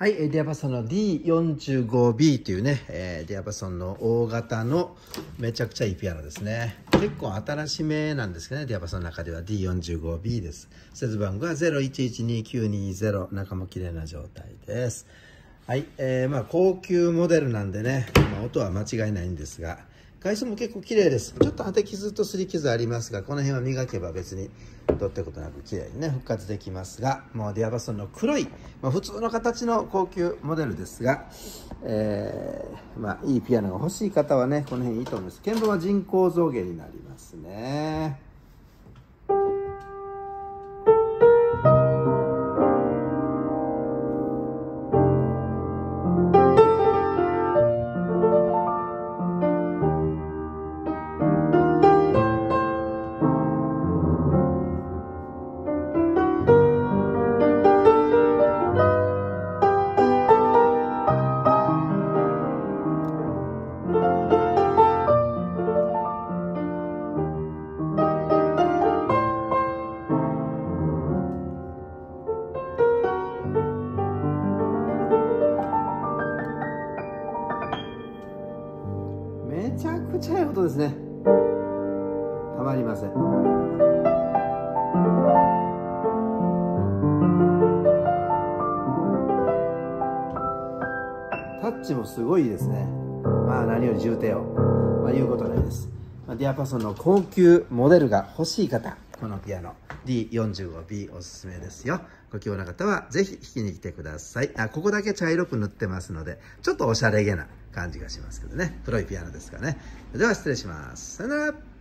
はい、ディアパソンの D45B というね、えー、ディアパソンの大型のめちゃくちゃいいピアノですね。結構新しめなんですけどね、ディアパソンの中では D45B です。製番号は01129220、中も綺麗な状態です。はい、えー、まあ高級モデルなんでね、まあ、音は間違いないんですが、外装も結構綺麗です。ちょっと当て傷と擦り傷ありますが、この辺は磨けば別にどうってことなく綺麗にね、復活できますが、もうディアパソンの黒い、まあ、普通の形の高級モデルですが、えー、まあ、いいピアノが欲しい方はね、この辺いいと思います。鍵盤は人工造形になりますね。ちゃくちゃいい音ですね。たまりません。タッチもすごいですね。まあ何より重低音。まあ言うことないです。まあ、ディアパソンの高級モデルが欲しい方。このピアノ。D45B おすすめですよ。ご希望の方はぜひ弾きに来てください。あここだけ茶色く塗ってますのでちょっとおしゃれげな感じがしますけどね。黒いピアノですかね。では失礼します。さよなら。